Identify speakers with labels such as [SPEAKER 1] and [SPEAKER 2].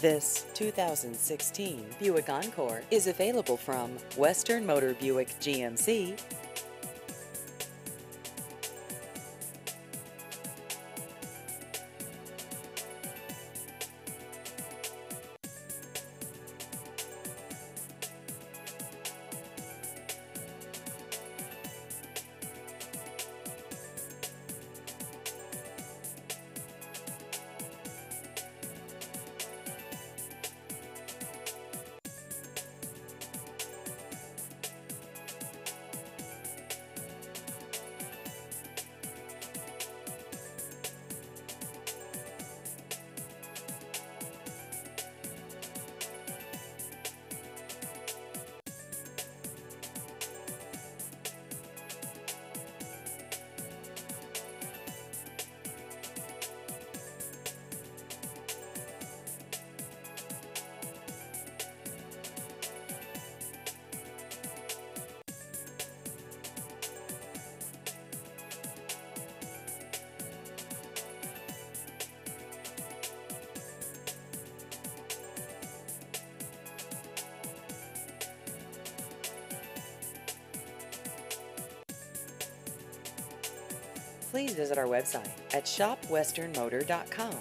[SPEAKER 1] This 2016 Buick Encore is available from Western Motor Buick GMC. Please visit our website at shopwesternmotor.com.